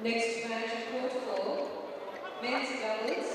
Next match quarter four, men's doubles.